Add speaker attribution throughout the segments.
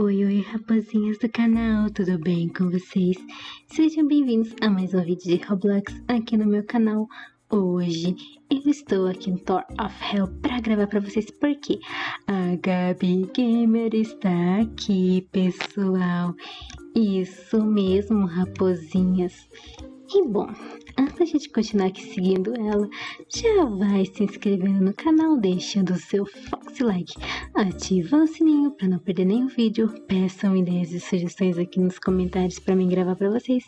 Speaker 1: Oi, oi, rapazinhas do canal, tudo bem com vocês? Sejam bem-vindos a mais um vídeo de Roblox aqui no meu canal. Hoje eu estou aqui no Thor of Hell para gravar para vocês porque a Gabi Gamer está aqui, pessoal. Isso mesmo, raposinhas. E bom, antes da gente continuar aqui seguindo ela, já vai se inscrevendo no canal, deixando o seu fox like, ativa o sininho para não perder nenhum vídeo, peçam ideias e sugestões aqui nos comentários para mim gravar para vocês.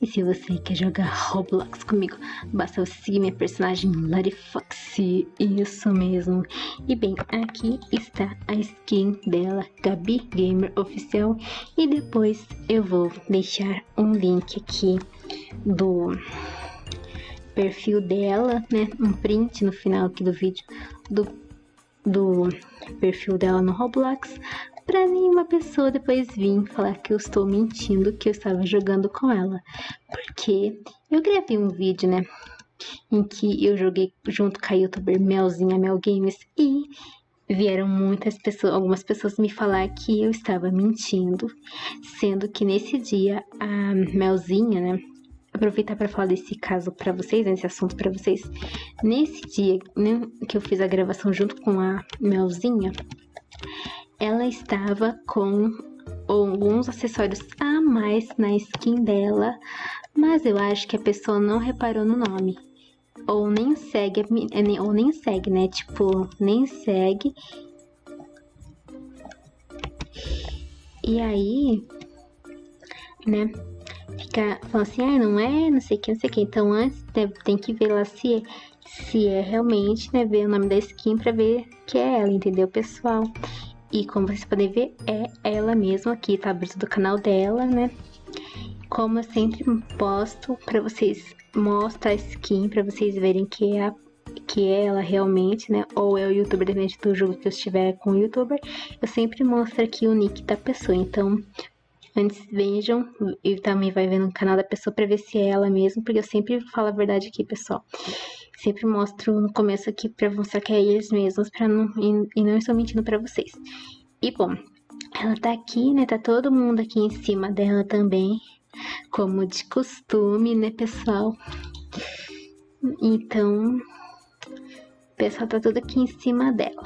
Speaker 1: E se você quer jogar Roblox comigo, basta você seguir minha personagem Lari Foxy, isso mesmo. E bem, aqui está a skin dela, Gabi Gamer Oficial. E depois eu vou deixar um link aqui do perfil dela, né? Um print no final aqui do vídeo do, do perfil dela no Roblox para nenhuma pessoa depois vir falar que eu estou mentindo que eu estava jogando com ela. Porque eu gravei um vídeo, né? Em que eu joguei junto com a youtuber Melzinha Mel Games e vieram muitas pessoas, algumas pessoas me falar que eu estava mentindo, sendo que nesse dia a Melzinha, né, aproveitar para falar desse caso para vocês, nesse assunto para vocês. Nesse dia né, que eu fiz a gravação junto com a Melzinha, ela estava com alguns acessórios a mais na skin dela, mas eu acho que a pessoa não reparou no nome. Ou nem segue, é, ou nem segue, né? Tipo, nem segue. E aí, né? Fica falando assim, ah, não é, não sei o que, não sei o que. Então antes né, tem que ver lá se é, se é realmente, né? Ver o nome da skin pra ver que é ela, entendeu, pessoal? E como vocês podem ver, é ela mesma aqui, tá aberto do canal dela, né? Como eu sempre posto para vocês mostrar a skin, para vocês verem que é a que é ela realmente, né? Ou é o youtuber, depende do jogo que eu estiver com o youtuber. Eu sempre mostro aqui o nick da pessoa. Então, antes vejam e também vai ver no canal da pessoa para ver se é ela mesmo, porque eu sempre falo a verdade aqui, pessoal. Sempre mostro no começo aqui para mostrar que é eles mesmos, para não e, e, não estou mentindo para vocês. E bom, ela tá aqui, né? Tá todo mundo aqui em cima dela também, como de costume, né, pessoal? Então, o pessoal tá tudo aqui em cima dela.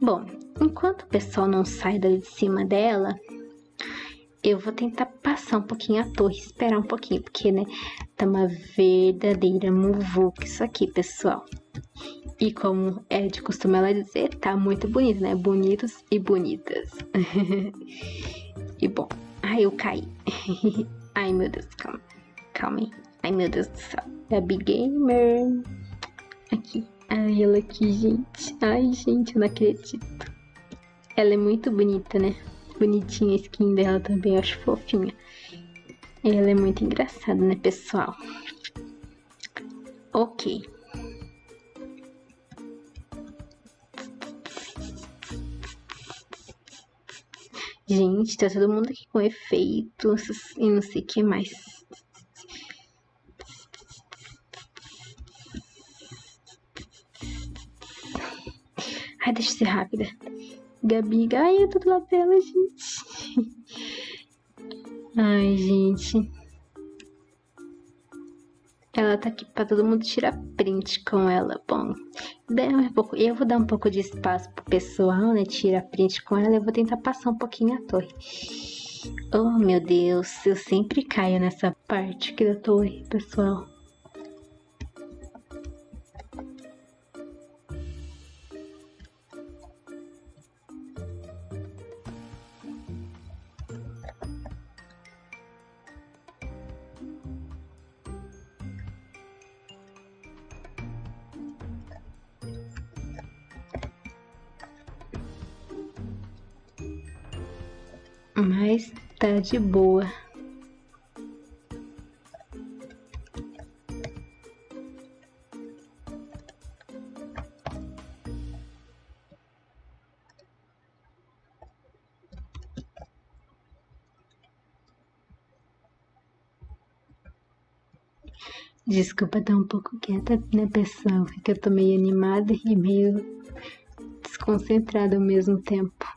Speaker 1: Bom, enquanto o pessoal não sai dali de cima dela, eu vou tentar passar um pouquinho a torre, esperar um pouquinho, porque, né, tá uma verdadeira muvuca isso aqui, pessoal. E como é de costume ela dizer, tá muito bonito, né? Bonitos e bonitas. e bom, ai, eu caí. ai, meu Deus, calma. Calma aí. Ai, meu Deus do céu. Gabi Gamer. Aqui. Ai, ela aqui, gente. Ai, gente, eu não acredito. Ela é muito bonita, né? Bonitinha a skin dela também, eu acho fofinha. Ela é muito engraçada, né, pessoal? Ok. Gente, tá todo mundo aqui com efeitos e não sei o que mais. Ai, deixa eu ser rápida. Gabi, tô do lado dela, gente. Ai, gente. Ela tá aqui pra todo mundo tirar print com ela. Bom, um pouco, eu vou dar um pouco de espaço pro pessoal, né? Tirar print com ela. Eu vou tentar passar um pouquinho a torre. Oh, meu Deus, eu sempre caio nessa parte aqui da torre, pessoal. Mas tá de boa. Desculpa estar um pouco quieta, né, pessoal? É eu tô meio animada e meio desconcentrada ao mesmo tempo.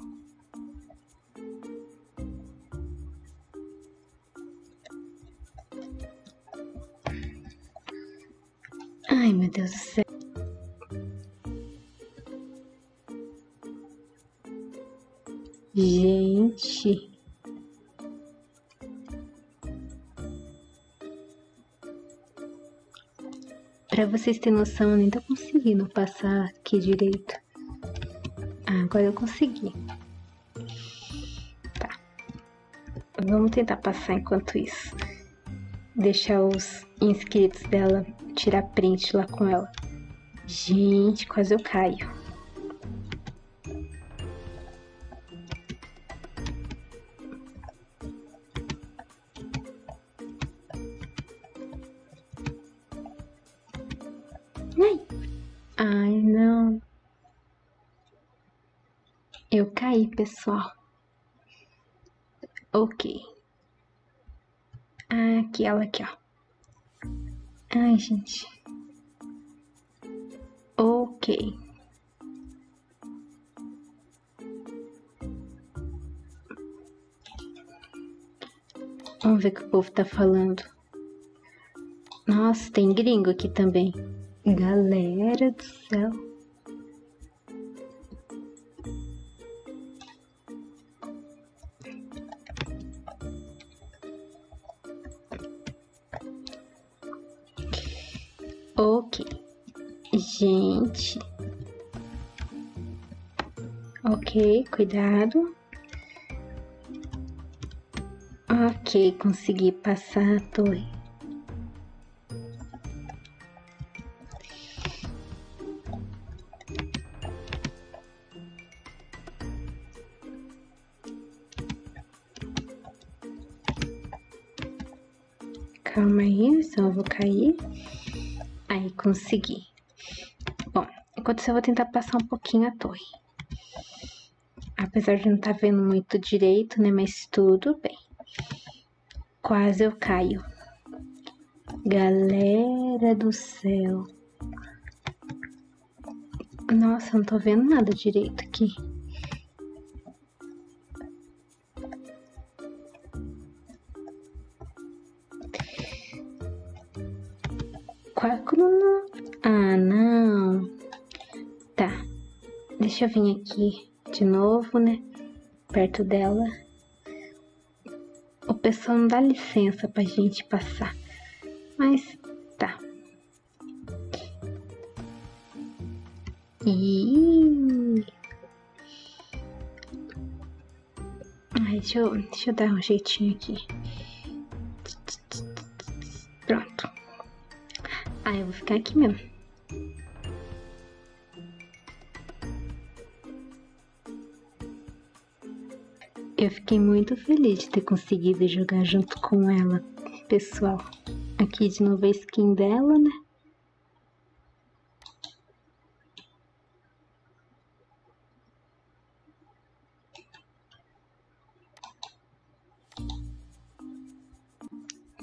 Speaker 1: Gente. Pra vocês terem noção, eu nem tô conseguindo passar aqui direito. Ah, agora eu consegui. Tá. Vamos tentar passar enquanto isso. Deixar os inscritos dela tirar print lá com ela. Gente, quase eu caio. Ai não. Eu caí, pessoal. Ok. Aqui, ela aqui, ó. Ai, gente. Ok. Vamos ver o que o povo tá falando. Nossa, tem gringo aqui também. Galera do céu. Ok. Gente. Ok, cuidado. Ok, consegui passar a torre. Aí, consegui. Bom, enquanto isso eu vou tentar passar um pouquinho a torre. Apesar de não estar tá vendo muito direito, né? Mas tudo bem. Quase eu caio. Galera do céu. Nossa, não tô vendo nada direito aqui. Qual Ah, não. Tá. Deixa eu vir aqui de novo, né? Perto dela. O pessoal não dá licença pra gente passar. Mas tá. E Ai, deixa eu, deixa eu dar um jeitinho aqui. Ah, eu vou ficar aqui mesmo. Eu fiquei muito feliz de ter conseguido jogar junto com ela, pessoal. Aqui de novo a skin dela, né?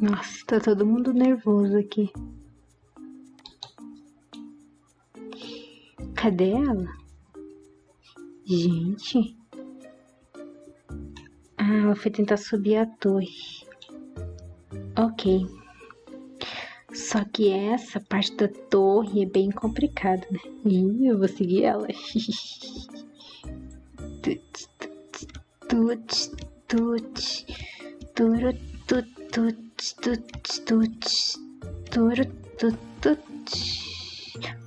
Speaker 1: Nossa, tá todo mundo nervoso aqui. Cadê ela? Gente. Ah, ela foi tentar subir a torre. Ok. Só que essa parte da torre é bem complicada, né? Ih, eu vou seguir ela. tut, tut, tut, turu, tut, tut, tut, tut, turu, tut, tut.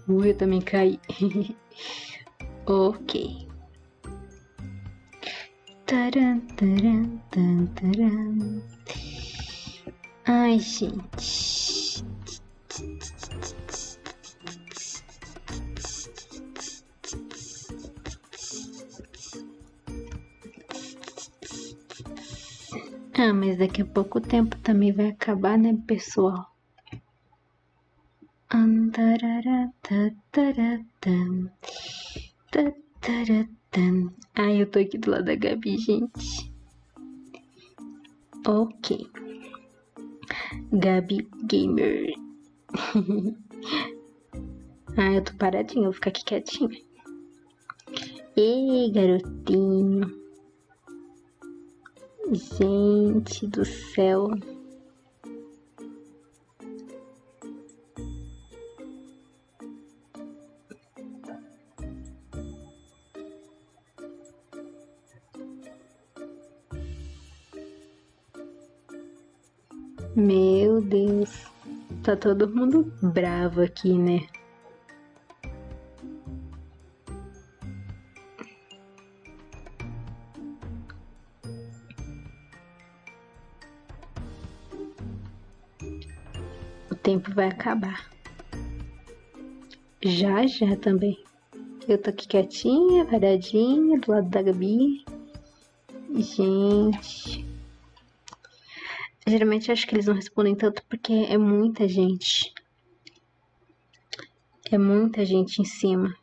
Speaker 1: Ui, eu também caí. ok. Taran, taran, taran, taran. Ai, gente. Ah, mas daqui a pouco tempo também vai acabar, né, pessoal? Ai, eu tô aqui do lado da Gabi, gente. Ok. Gabi Gamer. ah, eu tô paradinha, vou ficar aqui quietinha. Ei, garotinho. Gente do céu. Tá todo mundo bravo aqui, né? O tempo vai acabar. Já, já também. Eu tô aqui quietinha, paradinha, do lado da Gabi. Gente. Geralmente acho que eles não respondem tanto porque é muita gente. É muita gente em cima.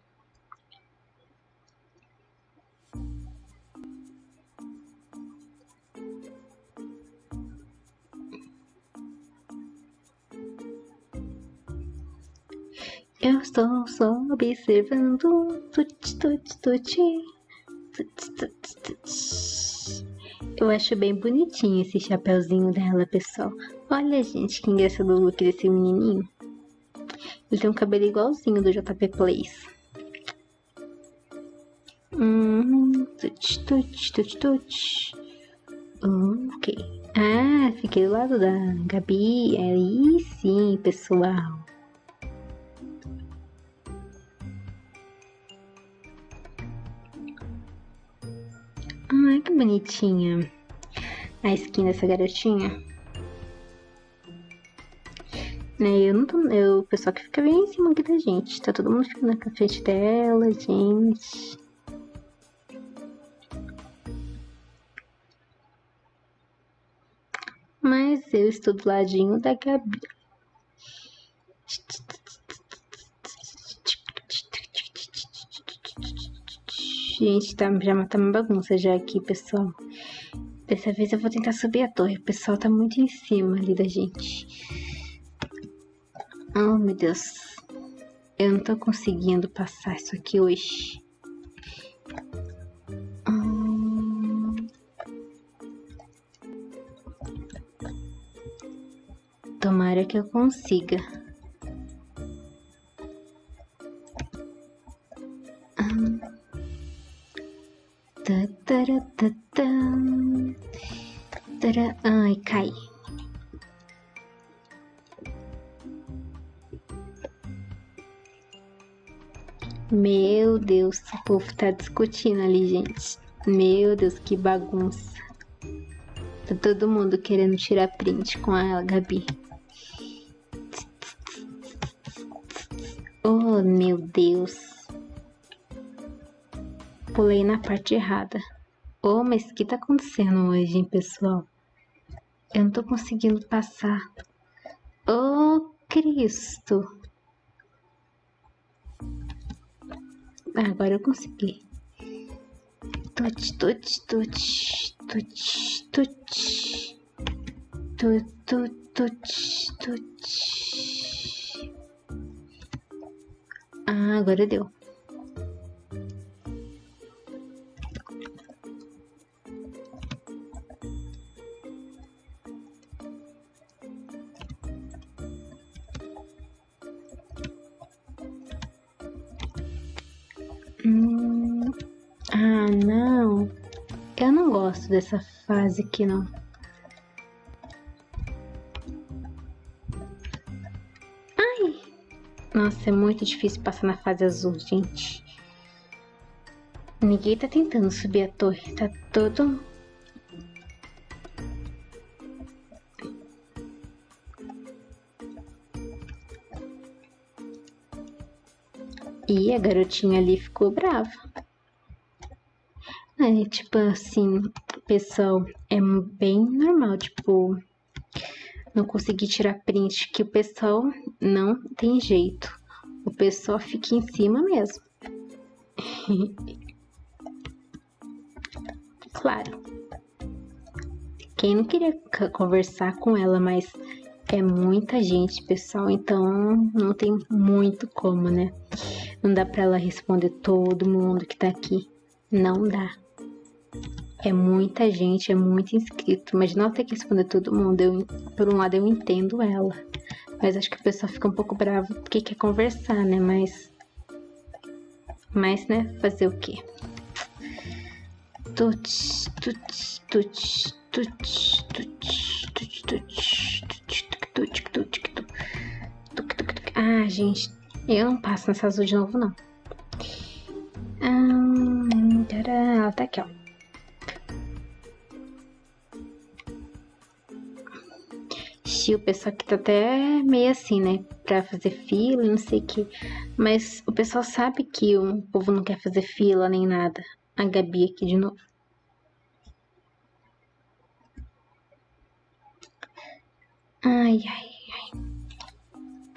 Speaker 1: Eu estou só observando. Tut, tut, tut. Eu acho bem bonitinho esse chapéuzinho dela, pessoal. Olha, gente, que engraçado o look desse menininho. Ele tem um cabelo igualzinho do JP Place. Hum, tut, tut, tut, tut. Ok. Ah, fiquei do lado da Gabi. Aí sim, pessoal. Bonitinha a skin dessa garotinha. Né, eu não tô. Eu, o pessoal que fica bem em cima aqui da gente. Tá todo mundo ficando na frente dela, gente. Mas eu estou do ladinho da Gabi. Gente, tá, já tá uma bagunça já aqui, pessoal. Dessa vez eu vou tentar subir a torre. O pessoal tá muito em cima ali da gente. Oh, meu Deus. Eu não tô conseguindo passar isso aqui hoje. Hum... Tomara que eu consiga. Ai, cai. Meu Deus, o povo tá discutindo ali, gente. Meu Deus, que bagunça. Tá todo mundo querendo tirar print com a Gabi. Oh, meu Deus pulei na parte errada. Oh, mas o que tá acontecendo hoje, hein, pessoal? Eu não tô conseguindo passar. Oh, Cristo! Ah, agora eu consegui. Tut, tut, tut, tut, tut. Tut, tut, tut, tut. Ah, agora deu. Dessa fase aqui, não. Ai! Nossa, é muito difícil passar na fase azul, gente. Ninguém tá tentando subir a torre. Tá todo E a garotinha ali ficou brava. É, tipo assim, pessoal, é bem normal, tipo, não consegui tirar print, que o pessoal não tem jeito. O pessoal fica em cima mesmo. claro. Quem não queria conversar com ela, mas é muita gente, pessoal, então não tem muito como, né? Não dá para ela responder todo mundo que tá aqui. Não dá. É muita gente, é muito inscrito. Mas não ter que responder todo mundo. Eu, por um lado, eu entendo ela. Mas acho que o pessoal fica um pouco bravo porque quer conversar, né? Mas. Mas, né? Fazer o quê? Tuts, tuts, tuts. Ah, gente, eu não passo nessa azul de novo, não. Ah, ela tá aqui, ó. O pessoal que tá até meio assim, né? Pra fazer fila, não sei o que. Mas o pessoal sabe que o povo não quer fazer fila nem nada. A Gabi aqui de novo. Ai, ai.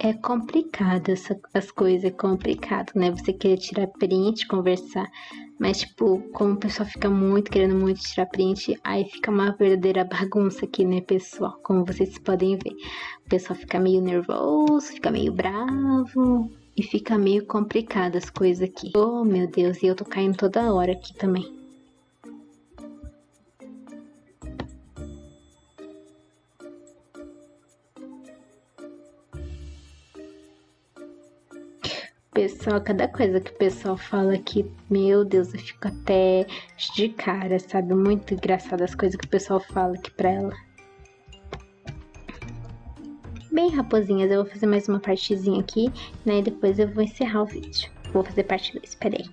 Speaker 1: É complicado as coisas, é complicado, né? Você querer tirar print, conversar. Mas, tipo, como o pessoal fica muito, querendo muito tirar print, aí fica uma verdadeira bagunça aqui, né, pessoal? Como vocês podem ver. O pessoal fica meio nervoso, fica meio bravo. E fica meio complicado as coisas aqui. Oh, meu Deus, e eu tô caindo toda hora aqui também. Pessoal, cada coisa que o pessoal fala aqui, meu Deus, eu fico até de cara, sabe? Muito engraçado as coisas que o pessoal fala aqui pra ela. Bem, raposinhas, eu vou fazer mais uma partezinha aqui, né? E depois eu vou encerrar o vídeo. Vou fazer parte 2, peraí.